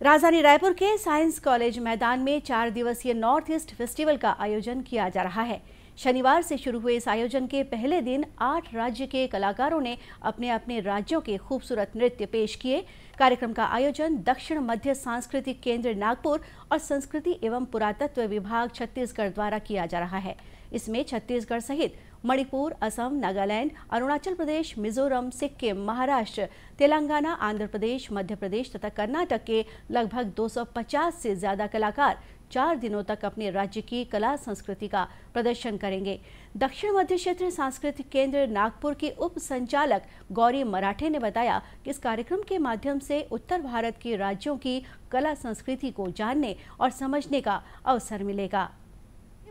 राजधानी रायपुर के science college मैदान में चार दिवसीय नॉर्थ ईस्ट फेस्टिवल का आयोजन किया जा रहा है। शनिवार से शुरू हुए इस आयोजन के पहले दिन आठ राज्य के कलाकारों ने अपने अपने राज्यों के खूबसूरत नृत्य पेश किए। कार्यक्रम का आयोजन दक्षिण मध्य सांस्कृतिक केंद्र नागपुर और संस्कृति एवं पुरातत्व विभाग छत्तीसगढ़ द्वारा किया जा रहा है। इसमें छत्तीसगढ़ सहित मणिपुर, असम, नागालैंड, अरुणाचल प्रदेश, मिजोरम, सिक्किम, महाराष्ट्र, तेलंगाना, आंध्र प्रदेश, मध्य प्रदेश तथा कर्नाटक के लगभग 250 से ज़्यादा कलाकार चार दिनों तक अपने राज्य की कला संस्कृति का प्रदर्शन करेंगे। दक्षिण मध्य क्षेत्र सांस्कृतिक केंद्र नागपुर के उप संचालक गौरी मराठे ने बताया कि इस कार्यक्रम के माध्यम से उत्तर भारत के राज्यों की कला संस्कृति को जानने और समझने का अवसर मिलेगा।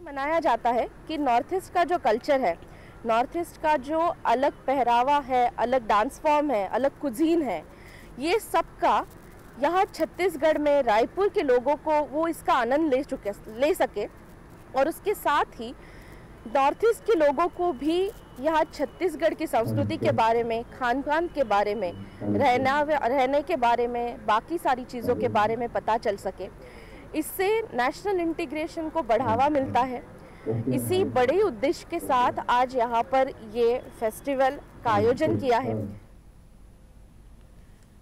मनाया जाता है कि नॉर्थ ईस्ट का जो कल्चर है नॉर्थ ईस्ट का जो अलग पहरावा है अलग डांस फॉर्म है अलग कुजीन है ये सबका यहाँ छत्तीसगढ़ में रायपुर के लोगों को वो इसका आनंद ले चुके ले सके और उसके साथ ही नॉर्थ ईस्ट के लोगों को भी यहाँ छत्तीसगढ़ की संस्कृति के बारे में खान पान के बारे में रहना रहने के बारे में बाकी सारी चीज़ों के बारे में पता चल सके। इससे नेशनल इंटीग्रेशन को बढ़ावा मिलता है। इसी बड़े उद्देश्य के साथ आज यहाँ पर ये फेस्टिवल का आयोजन किया है।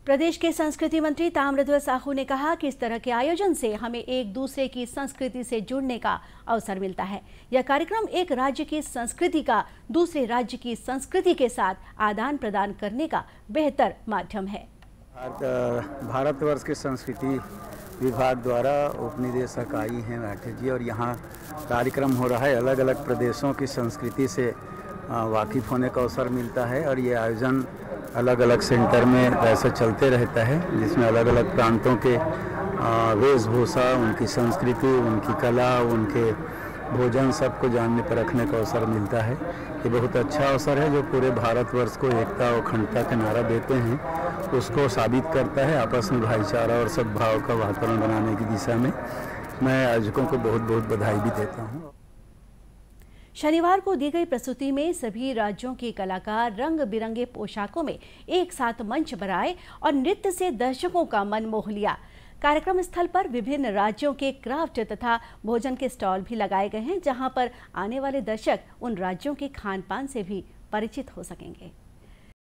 प्रदेश के संस्कृति मंत्री ताम्रध्वज साहू ने कहा कि इस तरह के आयोजन से हमें एक दूसरे की संस्कृति से जुड़ने का अवसर मिलता है। यह कार्यक्रम एक राज्य की संस्कृति का दूसरे राज्य की संस्कृति के साथ आदान प्रदान करने का बेहतर माध्यम है। भारतवर्ष की संस्कृति विभाग द्वारा उपनिदेशक आई हैं राठे जी, और यहाँ कार्यक्रम हो रहा है। अलग अलग प्रदेशों की संस्कृति से वाकिफ़ होने का अवसर मिलता है, और ये आयोजन अलग अलग सेंटर में वैसे चलते रहता है, जिसमें अलग अलग प्रांतों के वेशभूषा, उनकी संस्कृति, उनकी कला, उनके भोजन सबको जानने पर रखने का अवसर मिलता है। ये बहुत अच्छा अवसर है, जो पूरे भारतवर्ष को एकता और अखंडता का नारा देते हैं। उसको साबित करता है आपस में भाईचारा और सद्भाव का वातावरण बनाने की दिशा में। मैं आयोजकों को बहुत बहुत बधाई भी देता हूँ। शनिवार को दी गई प्रस्तुति में सभी राज्यों के कलाकार रंग बिरंगे पोशाकों में एक साथ मंच पर आए और नृत्य से दर्शकों का मन मोह लिया। कार्यक्रम स्थल पर विभिन्न राज्यों के क्राफ्ट तथा भोजन के स्टॉल भी लगाए गए हैं, जहाँ पर आने वाले दर्शक उन राज्यों के खान पान से भी परिचित हो सकेंगे।